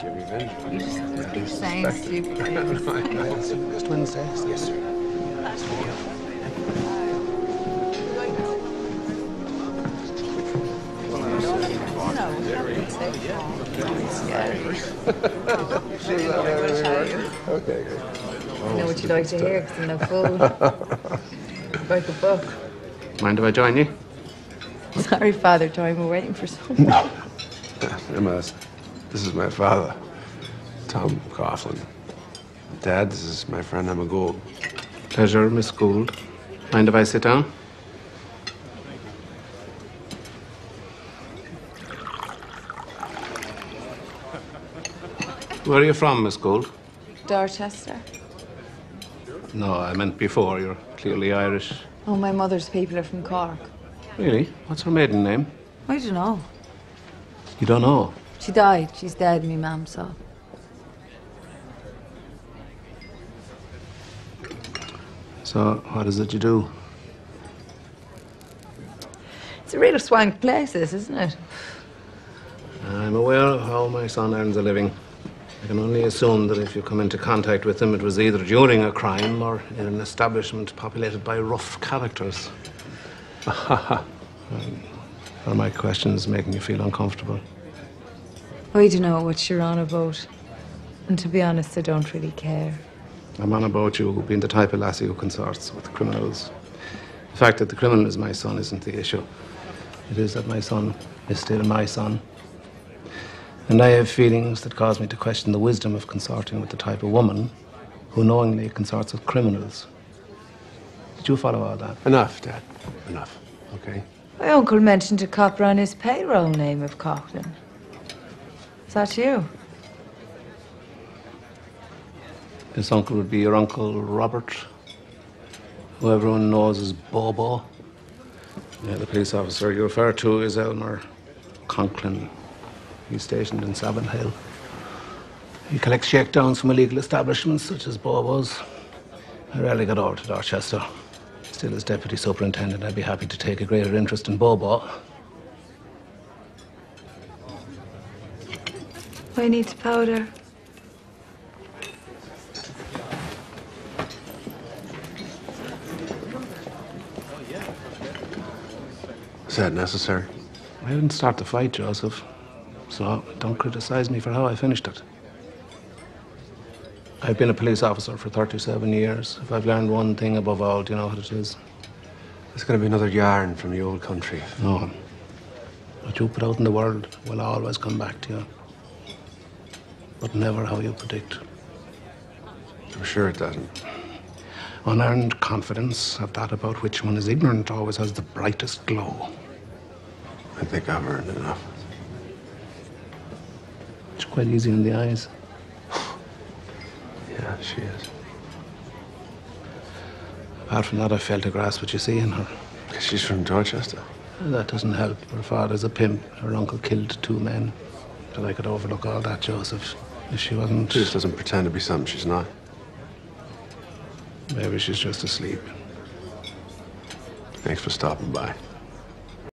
Give revenge. You just keep saying stupid things. Just Wednesday. Yes, sir. Okay, good. I know what you'd like to hear because I'm no fool. Like a book. Mind if I join you? Sorry, Father Time, we're waiting for someone. Emma, this is my father, Tom Coughlin. Dad, this is my friend Emma Gould. Pleasure, Miss Gould. Mind if I sit down? Where are you from, Miss Gould? Dorchester. No, I meant before. You're clearly Irish. Oh, my mother's people are from Cork. Really? What's her maiden name? I don't know. You don't know? She died. She's dead, me mum saw. So, what is it you do? It's a real swank place, this, isn't it? I'm aware of how my son earns a living. I can only assume that if you come into contact with him, it was either during a crime or in an establishment populated by rough characters. Are my questions making you feel uncomfortable? I don't know what you're on about. And to be honest, I don't really care. I'm on about you being the type of lassie who consorts with criminals. The fact that the criminal is my son isn't the issue. It is that my son is still my son. And I have feelings that cause me to question the wisdom of consorting with the type of woman who knowingly consorts with criminals. Did you follow all that? Enough, Dad. Enough. Okay? My uncle mentioned a copper on his payroll name of Coughlin. Is that you? This uncle would be your uncle Robert, who everyone knows as Bobo. Yeah, the police officer you refer to is Elmer Conklin. He's stationed in Savin Hill. He collects shakedowns from illegal establishments such as Bobo's. I rarely get over to Dorchester. Still, as deputy superintendent, I'd be happy to take a greater interest in Bobo. I need powder. Is that necessary? I didn't start the fight, Joseph. So don't criticize me for how I finished it. I've been a police officer for 37 years. If I've learned one thing above all, do you know what it is? It's going to be another yarn from the old country. No. What you put out in the world will always come back to you. But never how you predict. I'm sure it doesn't. Unearned confidence of that about which one is ignorant always has the brightest glow. I think I've earned enough. It's quite easy in the eyes. Yeah, she is. Apart from that, I failed to grasp what you see in her. She's from Dorchester. That doesn't help. Her father's a pimp. Her uncle killed two men. But I could overlook all that, Joseph. If she wasn't. She just doesn't pretend to be something she's not. Maybe she's just asleep. Thanks for stopping by.